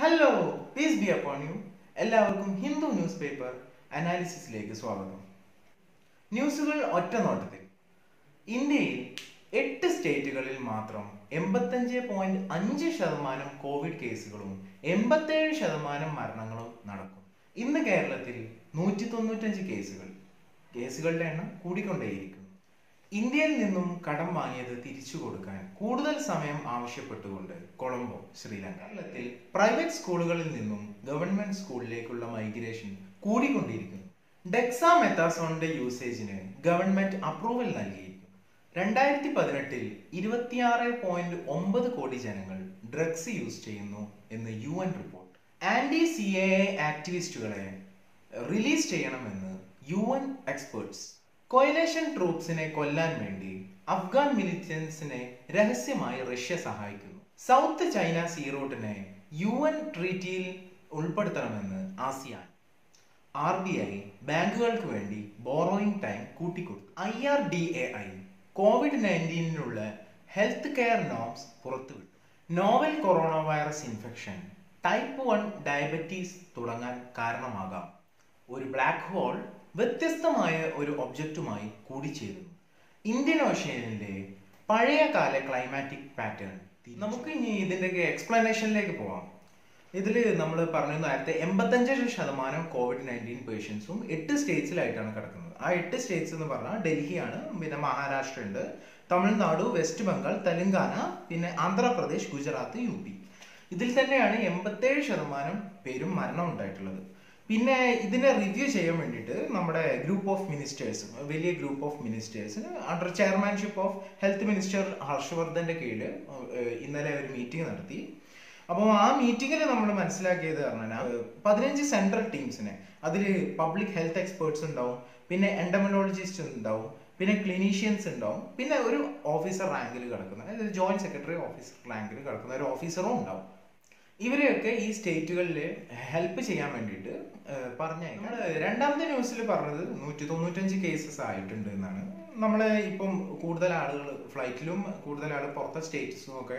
Hello peace be upon you എല്ലാവർക്കും Hindu news paper അനാലിസിസിലേക്ക് സ്വാഗതം. ന്യൂസുകൾ ഒറ്റ നോട്ടത്തിൽ. ഇന്ത്യയിൽ എട്ട് സ്റ്റേറ്റുകളിൽ മാത്രം എൺപത്തഞ്ച് പോയിന്റ് അഞ്ച് ശതമാനം കോവിഡ് കേസുകളും എൺപത്തേഴ് ശതമാനം മരണങ്ങളും നടക്കും. ഇന്ന് കേരളത്തിൽ നൂറ്റി തൊണ്ണൂറ്റഞ്ച് കേസുകൾ. കേസുകളുടെ എണ്ണം കൂടിക്കൊണ്ടേയിരിക്കുന്നു ഇന്ത്യയിൽ നിന്നും കടം വാങ്ങിയത് തിരിച്ചു കൊടുക്കാൻ കൂടുതൽ സമയം ആവശ്യപ്പെട്ടുകൊണ്ട് കൊളംബോ ശ്രീലങ്ക. കേരളത്തിൽ പ്രൈവറ്റ് സ്കൂളുകളിൽ നിന്നും ഗവൺമെന്റ് സ്കൂളിലേക്കുള്ള മൈഗ്രേഷൻ കൂടിക്കൊണ്ടിരിക്കുന്നു. ഡെക്സാ മെത്താസോണിന്റെ യൂസേജിന് ഗവൺമെന്റ് അപ്രൂവൽ നൽകിയിരിക്കുന്നു. രണ്ടായിരത്തി പതിനെട്ടിൽ ഇരുപത്തിയാറ് പോയിന്റ് ഒമ്പത് കോടി ജനങ്ങൾ ഡ്രഗ്സ് യൂസ് ചെയ്യുന്നു എന്ന് U N report anti C A ആക്ടിവിസ്റ്റുകളെ release ചെയ്യണമെന്ന് യു എൻ എക്സ്പേർട്സ് കൊയലേഷൻ ട്രൂപ്സിനെ കൊല്ലാൻ വേണ്ടി അഫ്ഗാൻ മിലിറ്റൻസിനെ രഹസ്യമായി റഷ്യ സഹായിക്കുന്നു. സൗത്ത് ചൈന സീ റൂട്ടിനെ യു എൻ ട്രീറ്റിയിൽ ഉൾപ്പെടുത്തണമെന്ന് ആസിയാൻ. ആർ ബി ഐ ബാങ്കുകൾക്ക് വേണ്ടി borrowing time കൂട്ടിക്കൊടുത്തു. I R D A I COVID നയന്റീനിനുള്ള health care norms പുറത്തുവിട്ടു. Novel corona virus infection type one diabetes തുടങ്ങാൻ കാരണമാകാം. ഒരു ബ്ലാക്ക് ഹോൾ വ്യത്യസ്തമായ ഒരു ഒബ്ജക്റ്റുമായി കൂടിച്ചേരുന്നു. ഇന്ത്യൻ ഓഷ്യനിലെ പഴയകാല ക്ലൈമാറ്റിക് പാറ്റേൺ നമുക്ക് ഇനി ഇതിന്റെ എക്സ്പ്ലനേഷനിലേക്ക് പോവാം. ഇതിൽ നമ്മൾ പറഞ്ഞു നേരത്തെ എൺപത്തഞ്ച് ശതമാനം കോവിഡ് നയന്റീൻ പേഷ്യൻസും എട്ട് സ്റ്റേറ്റ്സിലായിട്ടാണ് കിടക്കുന്നത്. ആ എട്ട് സ്റ്റേറ്റ്സ് എന്ന് പറഞ്ഞാൽ ഡൽഹിയാണ് പിന്നെ മഹാരാഷ്ട്ര ഉണ്ട് തമിഴ്നാട് വെസ്റ്റ് ബംഗാൾ തെലങ്കാന പിന്നെ ആന്ധ്രാപ്രദേശ് ഗുജറാത്ത് യു പി. ഇതിൽ തന്നെയാണ് എൺപത്തേഴ് ശതമാനം പേരും മരണം ഉണ്ടായിട്ടുള്ളത്. പിന്നെ ഇതിനെ റിവ്യൂ ചെയ്യാൻ വേണ്ടിയിട്ട് നമ്മുടെ ഗ്രൂപ്പ് ഓഫ് മിനിസ്റ്റേഴ്സ് വലിയ group of ministers under chairmanship of health minister ഹർഷവർദ്ധന്റെ കീഴിൽ ഇന്നലെ ഒരു മീറ്റിംഗ് നടത്തി. അപ്പോൾ ആ മീറ്റിങ്ങിൽ നമ്മൾ മനസ്സിലാക്കിയത് പറഞ്ഞാൽ പതിനഞ്ച് സെൻട്രൽ ടീംസിനെ അതിൽ പബ്ലിക് ഹെൽത്ത് എക്സ്പേർട്സ് ഉണ്ടാവും പിന്നെ എൻഡമനോളജിസ്റ്റ് ഉണ്ടാവും പിന്നെ ക്ലിനീഷ്യൻസ് ഉണ്ടാവും പിന്നെ ഒരു ഓഫീസർ റാങ്കിൽ കിടക്കുന്ന അതായത് ജോയിന്റ് സെക്രട്ടറി ഓഫീസർ റാങ്കിൽ കിടക്കുന്ന ഒരു ഓഫീസറും ഉണ്ടാവും. ഇവരെയൊക്കെ ഈ സ്റ്റേറ്റുകളിൽ ഹെൽപ്പ് ചെയ്യാൻ വേണ്ടിയിട്ട് പറഞ്ഞ. നമ്മൾ രണ്ടാമത്തെ ന്യൂസിൽ പറഞ്ഞത് നൂറ്റി തൊണ്ണൂറ്റഞ്ച് കേസസ് ആയിട്ടുണ്ട് എന്നാണ്. നമ്മൾ ഇപ്പം കൂടുതൽ ആളുകൾ ഫ്ലൈറ്റിലും കൂടുതൽ ആൾ പുറത്തെ സ്റ്റേറ്റ്സും ഒക്കെ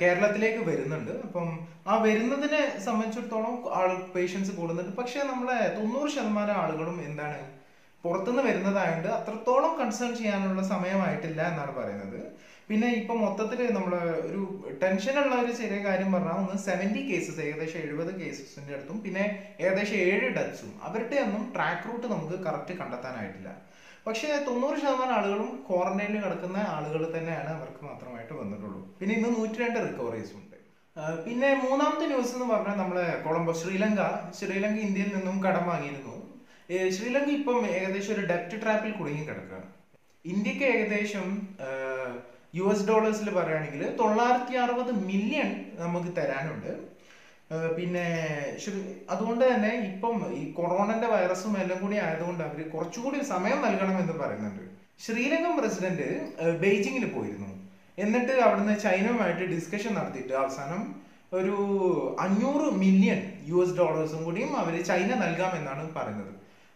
കേരളത്തിലേക്ക് വരുന്നുണ്ട്. അപ്പം ആ വരുന്നതിനെ സംബന്ധിച്ചിടത്തോളം ആൾ പേഷ്യൻസ് കൂടുന്നുണ്ട്. പക്ഷേ നമ്മളെ തൊണ്ണൂറ് ശതമാനം ആളുകളും എന്താണ് പുറത്തുനിന്ന് വരുന്നതായതുകൊണ്ട് അത്രത്തോളം കൺസേൺ ചെയ്യാനുള്ള സമയമായിട്ടില്ല എന്നാണ് പറയുന്നത്. പിന്നെ ഇപ്പൊ മൊത്തത്തിൽ നമ്മൾ ഒരു ടെൻഷൻ ഉള്ള ഒരു ചെറിയ കാര്യം പറഞ്ഞാൽ ഒന്ന് സെവന്റി കേസസ് ഏകദേശം എഴുപത് കേസസിന്റെ അടുത്തും പിന്നെ ഏകദേശം ഏഴ് ഡെത്ത്സും അവരുടെ ഒന്നും ട്രാക്ക് റൂട്ട് നമുക്ക് കറക്റ്റ് കണ്ടെത്താനായിട്ടില്ല. പക്ഷേ തൊണ്ണൂറ് ശതമാനം ആളുകളും ക്വാറന്റൈനിൽ കിടക്കുന്ന ആളുകൾ തന്നെയാണ് അവർക്ക് മാത്രമായിട്ട് വന്നിട്ടുള്ളൂ. പിന്നെ ഇന്ന് നൂറ്റി രണ്ട് റിക്കവറീസും ഉണ്ട് പിന്നെ മൂന്നാമത്തെ ന്യൂസ് എന്ന് പറഞ്ഞാൽ നമ്മളെ കൊളംബോ ശ്രീലങ്ക ശ്രീലങ്ക ഇന്ത്യയിൽ നിന്നും കടം വാങ്ങിയിരുന്നു. ശ്രീലങ്ക ഇപ്പം ഏകദേശം ഒരു ഡെപ്റ്റ് ട്രാപ്പിൽ കുടുങ്ങി കിടക്കുകയാണ് ഇന്ത്യയ്ക്ക് ഏകദേശം യു എസ് ഡോളേഴ്സിൽ പറയുകയാണെങ്കിൽ തൊള്ളായിരത്തി അറുപത് മില്യൺ നമുക്ക് തരാനുണ്ട്. പിന്നെ അതുകൊണ്ട് തന്നെ ഇപ്പം ഈ കൊറോണന്റെ വൈറസും എല്ലാം കൂടി ആയതുകൊണ്ട് അവർ കുറച്ചുകൂടി സമയം നൽകണം എന്ന് പറയുന്നുണ്ട്. ശ്രീലങ്കൻ പ്രസിഡന്റ് ബെയ്ജിങ്ങിൽ പോയിരുന്നു. എന്നിട്ട് അവിടുന്ന് ചൈനയുമായിട്ട് ഡിസ്കഷൻ നടത്തിയിട്ട് അവസാനം ഒരു അഞ്ഞൂറ് മില്യൺ യു എസ് ഡോളേഴ്സും കൂടിയും അവർ ചൈന നൽകാമെന്നാണ് പറയുന്നത്.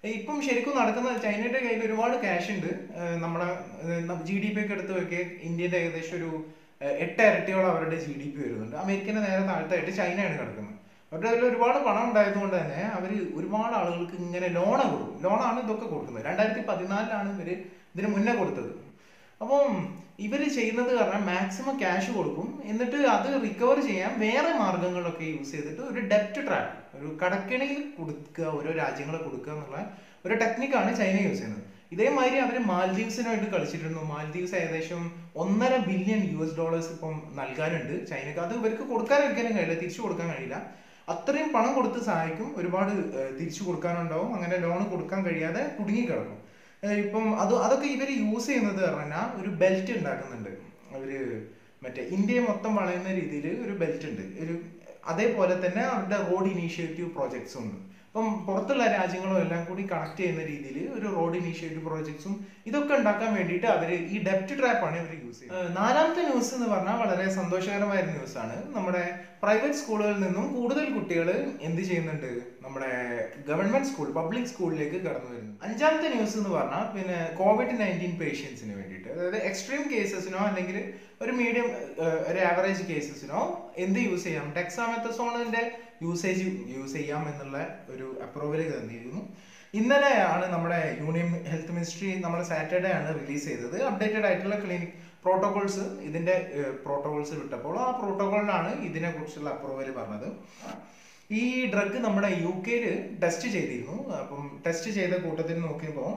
ഇപ്പം ശരിക്കും നടക്കുന്നത് ചൈനയുടെ കയ്യിൽ ഒരുപാട് ക്യാഷ് ഉണ്ട്. നമ്മുടെ ജി ഡി പി ഒക്കെ എടുത്ത് നോക്കിയ ഇന്ത്യയുടെ ഏകദേശം ഒരു എട്ട് ഇരട്ടിയോളം അവരുടെ ജി ഡി പി വരുന്നുണ്ട്. അമേരിക്കന്റെ നേരെ താഴത്തായിട്ട് ചൈനയാണ് കിടക്കുന്നത്. അവരുടെ കയ്യിൽ ഒരുപാട് പണം ഉണ്ടായതുകൊണ്ട് തന്നെ അവർ ഒരുപാട് ആളുകൾക്ക് ഇങ്ങനെ ലോണ് കൊടുക്കും. ലോണാണ് ഇതൊക്കെ കൊടുക്കുന്നത്. രണ്ടായിരത്തി പതിനാലിലാണ് ഇവർ ഇതിന് മുന്നേ കൊടുത്തത്. അപ്പം ഇവർ ചെയ്യുന്നത് കാരണം മാക്സിമം ക്യാഷ് കൊടുക്കും. എന്നിട്ട് അത് റിക്കവർ ചെയ്യാൻ വേറെ മാർഗങ്ങളൊക്കെ യൂസ് ചെയ്തിട്ട് ഒരു ഡെപ്റ്റ് ട്രാപ്പ് ഒരു കടക്കിണിയിൽ കൊടുക്കുക ഓരോ രാജ്യങ്ങളെ കൊടുക്കുക എന്നുള്ള ഒരു ടെക്നിക്കാണ് ചൈന യൂസ് ചെയ്യുന്നത്. ഇതേമാതിരി അവർ മാൽദ്വീപ്സിനായിട്ട് കളിച്ചിട്ടുണ്ട് മാൽദീവ്സ് ഏകദേശം ഒന്നര ബില്യൺ യു എസ് ഡോളേഴ്സ് ഇപ്പം നൽകാനുണ്ട് ചൈനക്ക്. അത് ഇവർക്ക് കൊടുക്കാൻ ഒരിക്കലും കഴിയില്ല. തിരിച്ചു കൊടുക്കാൻ കഴിയില്ല. അത്രയും പണം കൊടുത്ത് സഹായിക്കും. ഒരുപാട് തിരിച്ചു കൊടുക്കാനുണ്ടാവും. അങ്ങനെ ലോൺ കൊടുക്കാൻ കഴിയാതെ കുടുങ്ങി കിടക്കും ഇപ്പം അത് അതൊക്കെ ഇവർ യൂസ് ചെയ്യുന്നത് പറഞ്ഞാൽ ഒരു ബെൽറ്റ് ഉണ്ടാക്കുന്നുണ്ട് അവർ മറ്റേ ഇന്ത്യയെ മൊത്തം വളയുന്ന രീതിയിൽ ഒരു ബെൽറ്റ് ഉണ്ട് ഒരു അതേപോലെ തന്നെ അവരുടെ റോഡ് ഇനീഷ്യേറ്റീവ് പ്രോജക്ട്സും ഉണ്ട്. അപ്പം പുറത്തുള്ള രാജ്യങ്ങളും എല്ലാം കൂടി കണക്ട് ചെയ്യുന്ന രീതിയിൽ ഒരു റോഡ് ഇനീഷ്യേറ്റീവ് പ്രോജക്ട്സും ഇതൊക്കെ ഉണ്ടാക്കാൻ വേണ്ടിയിട്ട് അവർ ഈ ഡെപ്റ്റ് ട്രാപ്പാണ് ഇവർ യൂസ് ചെയ്യുന്നത്. നാലാമത്തെ ന്യൂസ് എന്ന് പറഞ്ഞാൽ വളരെ സന്തോഷകരമായ ന്യൂസ് ആണ്. നമ്മുടെ പ്രൈവറ്റ് സ്കൂളുകളിൽ നിന്നും കൂടുതൽ കുട്ടികൾ എന്ത് ചെയ്യുന്നുണ്ട്? നമ്മുടെ ഗവൺമെന്റ് സ്കൂൾ പബ്ലിക് സ്കൂളിലേക്ക് കടന്നു വരുന്നു അഞ്ചാമത്തെ ന്യൂസ് എന്ന് പറഞ്ഞാൽ പിന്നെ കോവിഡ് നയന്റീൻ പേഷ്യൻസിന് വേണ്ടിയിട്ട്. അതായത് എക്സ്ട്രീം കേസസിനോ അല്ലെങ്കിൽ ഒരു മീഡിയം ഒരു ആവറേജ് കേസസിനോ എന്ത് യൂസ് ചെയ്യാം? ഡെക്സാമെത്തസോണിന്റെ യൂസേജ് യൂസ് ചെയ്യാം എന്നുള്ള ഒരു അപ്രൂവൽ തന്നിരുന്നു. ഇന്നലെയാണ് നമ്മുടെ യൂണിയൻ ഹെൽത്ത് മിനിസ്ട്രി നമ്മൾ സാറ്റർഡേ ആണ് റിലീസ് ചെയ്തത്. അപ്ഡേറ്റഡ് ആയിട്ടുള്ള ക്ലിനിക് പ്രോട്ടോകോൾസ് ഇതിന്റെ പ്രോട്ടോകോൾസ് വിട്ടപ്പോൾ ആ പ്രോട്ടോകോളിലാണ് ഇതിനെ കുറിച്ചുള്ള അപ്രൂവൽ പറഞ്ഞത്. ഈ ഡ്രഗ് നമ്മുടെ യു കെയിൽ ടെസ്റ്റ് ചെയ്തിരുന്നു. അപ്പം ടെസ്റ്റ് ചെയ്ത കൂട്ടത്തിൽ നോക്കിയപ്പോൾ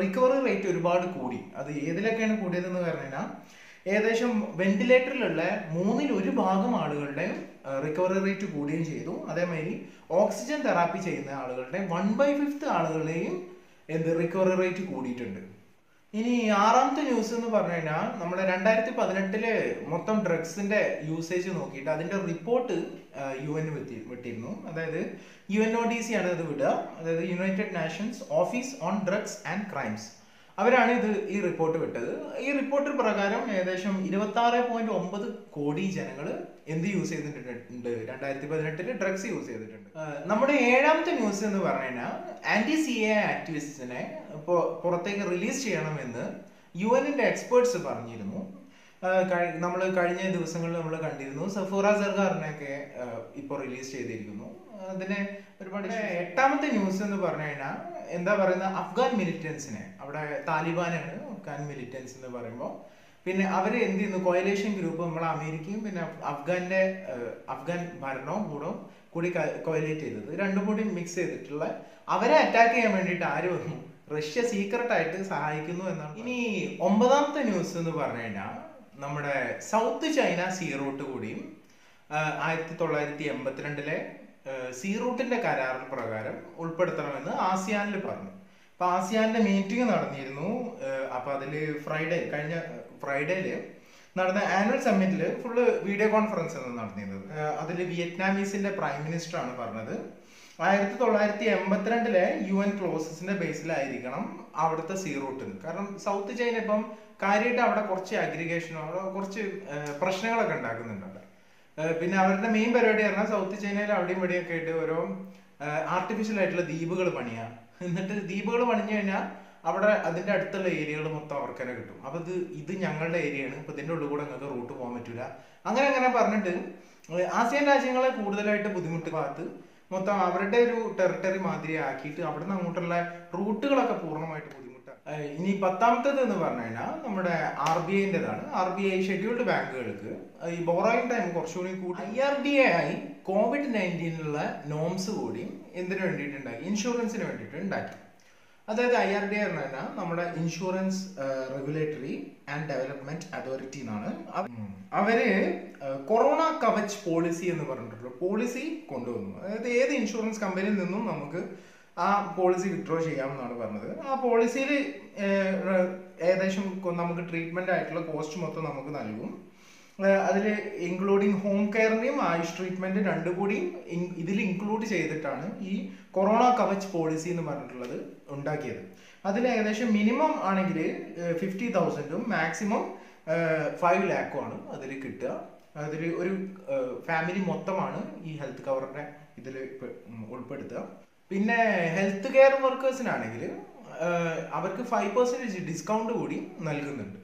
റിക്കവറി റേറ്റ് ഒരുപാട് കൂടി. അത് ഏതിലൊക്കെയാണ് കൂടിയതെന്ന് പറഞ്ഞു കഴിഞ്ഞാൽ ഏകദേശം വെന്റിലേറ്ററിലുള്ള മൂന്നിൽ ഒരു ഭാഗം ആളുകളുടെ റിക്കവറി റേറ്റ് കൂടുകയും ചെയ്തു. അതേമാതിരി ഓക്സിജൻ തെറാപ്പി ചെയ്യുന്ന ആളുകളുടെ വൺ ബൈ ഫിഫ്ത്ത് ആളുകളുടെയും എന്ത് റിക്കവറി റേറ്റ് കൂടിയിട്ടുണ്ട്. ഇനി ആറാമത്തെ ന്യൂസ് എന്ന് പറഞ്ഞു കഴിഞ്ഞാൽ നമ്മുടെ രണ്ടായിരത്തി പതിനെട്ടിൽ മൊത്തം ഡ്രഗ്സിന്റെ യൂസേജ് നോക്കിയിട്ട് അതിന്റെ റിപ്പോർട്ട് യു എൻ വിട്ടിരുന്നു അതായത് U N O D C ആണ് അത് വിടുക. അതായത് United Nations office on drugs and crimes അവരാണ് ഇത് ഈ റിപ്പോർട്ട് വിട്ടത്. ഈ റിപ്പോർട്ട് പ്രകാരം ഏകദേശം ഇരുപത്തി ആറ് പോയിന്റ് ഒമ്പത് കോടി ജനങ്ങൾ എന്ത് യൂസ് ചെയ്തിട്ടുണ്ട്? രണ്ടായിരത്തി പതിനെട്ടിൽ ഡ്രഗ്സ് യൂസ് ചെയ്തിട്ടുണ്ട് നമ്മുടെ ഏഴാമത്തെ ന്യൂസ് എന്ന് പറഞ്ഞു കഴിഞ്ഞാൽ ആന്റി സി എ ആക്ടിവിസ്റ്റിനെ ഇപ്പോൾ പുറത്തേക്ക് റിലീസ് ചെയ്യണമെന്ന് യു എന്നിന്റെ എക്സ്പേർട്സ് പറഞ്ഞിരുന്നു. നമ്മൾ കഴിഞ്ഞ ദിവസങ്ങളിൽ നമ്മൾ കണ്ടിരുന്നു. സഫൂറ സർക്കാരിനെയൊക്കെ ഇപ്പോൾ റിലീസ് ചെയ്തിരിക്കുന്നു. അതിനെ ഒരുപാട് എട്ടാമത്തെ ന്യൂസ് എന്ന് പറഞ്ഞു കഴിഞ്ഞാൽ എന്താ പറയുന്നത് അഫ്ഗാൻ മിലിറ്റൻസിനെ അവിടെ താലിബാനാണ് അഫ്ഗാൻ മിലിറ്റൻസ് എന്ന് പറയുമ്പോൾ പിന്നെ അവർ എന്ത് ചെയ്യുന്നു? കോയലേഷൻ ഗ്രൂപ്പ് നമ്മൾ അമേരിക്കയും പിന്നെ അഫ്ഗാന്റെ അഫ്ഗാൻ ഭരണവും കൂടെ കൂടി കോയലേറ്റ് ചെയ്തത്. രണ്ടും കൂടി മിക്സ് ചെയ്തിട്ടുള്ള അവരെ അറ്റാക്ക് ചെയ്യാൻ വേണ്ടിയിട്ട് ആര് വന്നു? റഷ്യ സീക്രട്ട് ആയിട്ട് സഹായിക്കുന്നു എന്നാണ് ഇനി ഒമ്പതാമത്തെ ന്യൂസ് എന്ന് പറഞ്ഞു കഴിഞ്ഞാൽ നമ്മുടെ സൗത്ത് ചൈന സീ റൂട്ട് കൂടിയും ആയിരത്തി തൊള്ളായിരത്തി എൺപത്തിരണ്ടിലെ സീ റൂട്ടിന്റെ കരാറിൽ പ്രകാരം ഉൾപ്പെടുത്തണമെന്ന് ആസിയാനിൽ പറഞ്ഞു. അപ്പൊ ആസിയാനിന്റെ മീറ്റിംഗ് നടന്നിരുന്നു അപ്പൊ അതിൽ ഫ്രൈഡേ കഴിഞ്ഞ ഫ്രൈഡേയിൽ നടന്ന ആനുവൽ സമ്മിറ്റിൽ ഫുള്ള് വീഡിയോ കോൺഫറൻസ് ആണ് നടന്നിരുന്നത്. അതിൽ വിയറ്റ്നാമീസിന്റെ പ്രൈം മിനിസ്റ്റർ ആണ് പറഞ്ഞത്. ആയിരത്തി തൊള്ളായിരത്തി എൺപത്തിരണ്ടിലെ യു എൻ ക്ലോസസിന്റെ ബേസിലായിരിക്കണം അവിടുത്തെ സീ റൂട്ട് കാരണം സൗത്ത് ചൈന ഇപ്പം കാര്യമായിട്ട് അവിടെ കുറച്ച് അഗ്രിഗേഷനോ അവിടെ കുറച്ച് പ്രശ്നങ്ങളൊക്കെ ഉണ്ടാക്കുന്നുണ്ട് പിന്നെ അവരുടെ മെയിൻ പരിപാടി പറഞ്ഞാൽ സൗത്ത് ചൈനയിൽ അവിടെയും ഇവിടെയും ഒക്കെ ആയിട്ട് ഓരോ ആർട്ടിഫിഷ്യൽ ആയിട്ടുള്ള ദ്വീപുകൾ പണിയാ. എന്നിട്ട് ദ്വീപുകൾ പണിഞ്ഞു കഴിഞ്ഞാൽ അവിടെ അതിന്റെ അടുത്തുള്ള ഏരിയകൾ മൊത്തം അവർക്ക് തന്നെ കിട്ടും. അപ്പൊ ഇത് ഇത് ഞങ്ങളുടെ ഏരിയയാണ്. ഇപ്പൊ ഇതിന്റെ ഉള്ളിൽ കൂടെ നിങ്ങൾക്ക് റൂട്ട് പോകാൻ പറ്റൂല. അങ്ങനെ അങ്ങനെ പറഞ്ഞിട്ട് ആസിയൻ രാജ്യങ്ങളെ കൂടുതലായിട്ട് ബുദ്ധിമുട്ട് ഭാഗത്ത് മൊത്തം അവരുടെ ഒരു ടെറിട്ടറി മാതിരി ആക്കിയിട്ട് അവിടെ നിന്ന് അങ്ങോട്ടുള്ള റൂട്ടുകളൊക്കെ പൂർണമായിട്ട് ബുദ്ധിമുട്ടാണ് ഇനി പത്താമത്തേത് എന്ന് പറഞ്ഞു കഴിഞ്ഞാൽ നമ്മുടെ ആർ ബി ഐന്റെതാണ്. ആർ ബി ഐ ഷെഡ്യൂൾഡ് ബാങ്കുകൾക്ക്. ഈ ബോറോയിങ് ടൈം കുറച്ചുകൂടി കൂടി ഐ ആർ ബി ഐ ആയി കോവിഡ് നയന്റീനിലുള്ള നോംസ് കൂടി എന്തിനു വേണ്ടിയിട്ടുണ്ടാക്കി ഇൻഷുറൻസിന് വേണ്ടിയിട്ട് ഉണ്ടാക്കി അതായത് ഐ ആർ ഡി എന്ന് പറഞ്ഞാൽ നമ്മുടെ insurance regulatory and development authority എന്നാണ് അവർ കൊറോണ കവച് പോളിസി എന്ന് പറഞ്ഞിട്ടുള്ള പോളിസി കൊണ്ടുവന്നു. അതായത് ഏത് ഇൻഷുറൻസ് കമ്പനിയിൽ നിന്നും നമുക്ക് ആ പോളിസി വിഡ്രോ ചെയ്യാമെന്നാണ് പറഞ്ഞത്. ആ പോളിസിയിൽ ഏകദേശം നമുക്ക് ട്രീറ്റ്മെന്റ് ആയിട്ടുള്ള കോസ്റ്റ് മൊത്തം നമുക്ക് നൽകും. അതിൽ ഇൻക്ലൂഡിങ് ഹോം കെയറിനെയും ആയുഷ് ട്രീറ്റ്മെന്റ് രണ്ടും കൂടി ഇതിൽ ഇൻക്ലൂഡ് ചെയ്തിട്ടാണ് ഈ കൊറോണ കവച് പോളിസി എന്ന് പറഞ്ഞിട്ടുള്ളത് ഉണ്ടാക്കിയത്. അതിൽ ഏകദേശം മിനിമം ആണെങ്കിൽ ഫിഫ്റ്റി തൗസൻഡും മാക്സിമം ഫൈവ് ലാക്കും ആണ് അതിൽ കിട്ടുക. അതിൽ ഒരു ഫാമിലി മൊത്തമാണ് ഈ ഹെൽത്ത് കവറിന്റെ ഇതിൽ ഉൾപ്പെടുത്തുക. പിന്നെ ഹെൽത്ത് കെയർ വർക്കേഴ്സിനാണെങ്കിൽ അവർക്ക് ഫൈവ് പെർസെന്റേജ് ഡിസ്കൗണ്ട് കൂടി നൽകുന്നുണ്ട്.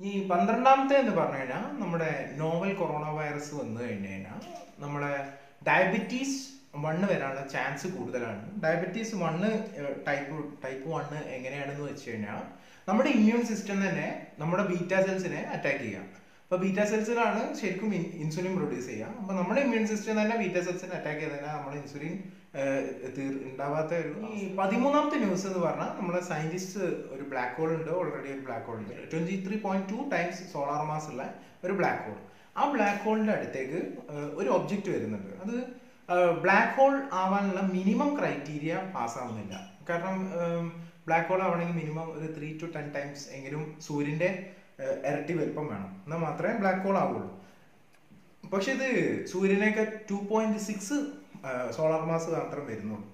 ഈ പന്ത്രണ്ടാമത്തെ എന്ന് പറഞ്ഞു കഴിഞ്ഞാൽ നമ്മുടെ നോവൽ കൊറോണ വൈറസ് വന്നു കഴിഞ്ഞു കഴിഞ്ഞാൽ നമ്മുടെ ഡയബറ്റീസ് വണ്ണ് വരാനുള്ള ചാൻസ് കൂടുതലാണ്. Diabetes one type type one എങ്ങനെയാണെന്ന് വെച്ച് കഴിഞ്ഞാൽ നമ്മുടെ ഇമ്മ്യൂൺ സിസ്റ്റം തന്നെ നമ്മുടെ ബീറ്റാ സെൽസിനെ അറ്റാക്ക് ചെയ്യാം. അപ്പൊ ബീറ്റ സെൽസിലാണ് ശരിക്കും ഇൻസുലിൻ പ്രൊഡ്യൂസ് ചെയ്യുക. അപ്പോൾ നമ്മുടെ ഇമ്മ്യൂൺ സിസ്റ്റം തന്നെ ബീറ്റ സെൽസിനെ അറ്റാക്ക് ചെയ്താൽ നമ്മൾ ഇൻസുലിൻ ഉണ്ടാവാത്ത ഒരു ഈ പതിമൂന്നാമത്തെ ന്യൂസ് എന്ന് പറഞ്ഞാൽ നമ്മുടെ സയന്റിസ്റ്റ് ഒരു ബ്ലാക്ക് ഹോൾ ഉണ്ട്. ഓൾറെഡി ഒരു ബ്ലാക്ക് ഹോൾ ഉണ്ട്. Twenty three point two times solar mass ഉള്ള ഒരു ബ്ലാക്ക് ഹോൾ ആ ബ്ലാക്ക് ഹോളിന്റെ അടുത്തേക്ക് ഒരു ഒബ്ജക്റ്റ് വരുന്നുണ്ട്. അത് ബ്ലാക്ക് ഹോൾ ആവാനുള്ള മിനിമം ക്രൈറ്റീരിയ പാസ്സാവുന്നില്ല കാരണം ബ്ലാക്ക് ഹോൾ ആവണമെങ്കിൽ മിനിമം ഒരു ത്രീ ടു ടെൻ ടൈംസ് എങ്കിലും സൂര്യന്റെ ഇരട്ടി വലുപ്പം വേണം. എന്നാൽ മാത്രമേ ബ്ലാക്ക് ഹോൾ ആവുള്ളൂ. പക്ഷെ ഇത് സൂര്യനേക്ക് two point six solar mass മാത്രം വരുന്നുള്ളൂ.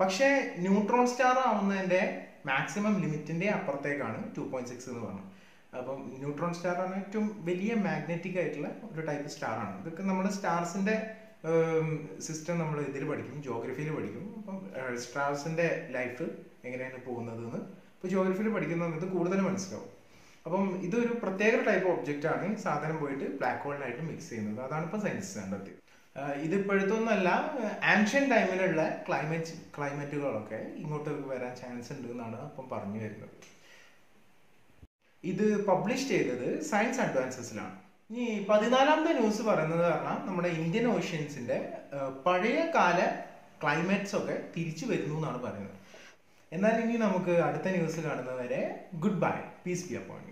പക്ഷേ ന്യൂട്രോൺ സ്റ്റാർ ആവുന്നതിന്റെ മാക്സിമം ലിമിറ്റിന്റെ അപ്പുറത്തേക്കാണ് ടു പോയിന്റ് സിക്സ് എന്ന് പറഞ്ഞത്. അപ്പം ന്യൂട്രോൺ സ്റ്റാർ ആണ് ഏറ്റവും വലിയ മാഗ്നറ്റിക് ആയിട്ടുള്ള ഒരു ടൈപ്പ് സ്റ്റാർ ആണ്. ഇതൊക്കെ നമ്മൾ സ്റ്റാർസിന്റെ സിസ്റ്റം നമ്മൾ ഇതിൽ പഠിക്കും ജോഗ്രഫിയിൽ പഠിക്കും. അപ്പം സ്റ്റാർസിന്റെ ലൈഫ് എങ്ങനെയാണ് പോകുന്നത് എന്ന്. ഇപ്പോൾ ജോഗ്രഫിയിൽ പഠിക്കുന്ന സമയത്ത് കൂടുതൽ മനസ്സിലാവും. അപ്പം ഇതൊരു പ്രത്യേക ടൈപ്പ് ഒബ്ജക്റ്റ് ആണ് സാധനം പോയിട്ട് ബ്ലാക്ക് ഹോളിനായിട്ട് മിക്സ് ചെയ്യുന്നത്. അതാണ് ഇപ്പോൾ സയൻസ് കണ്ടെത്തിയത്. ഇത് ഇപ്പോഴത്തൊന്നുമല്ല ആൻഷ്യൻ ടൈമിലുള്ള ക്ലൈമറ്റ് ക്ലൈമറ്റുകളൊക്കെ ഇങ്ങോട്ട് വരാൻ ചാൻസ് ഉണ്ട് എന്നാണ് അപ്പം പറഞ്ഞു വരുന്നത്. ഇത് പബ്ലിഷ് ചെയ്തത് സയൻസ് അഡ്വാൻസസിലാണ് ഇനി പതിനാലാമത്തെ ന്യൂസ് പറയുന്നത് പറഞ്ഞാൽ നമ്മുടെ ഇന്ത്യൻ ഓഷ്യൻസിന്റെ പഴയ കാല ക്ലൈമറ്റ്സ് ഒക്കെ തിരിച്ചു വരുന്നു എന്നാണ് പറയുന്നത്. എന്നാൽ ഇനി നമുക്ക് അടുത്ത ന്യൂസ് കാണുന്നവരെ good bye peace be upon you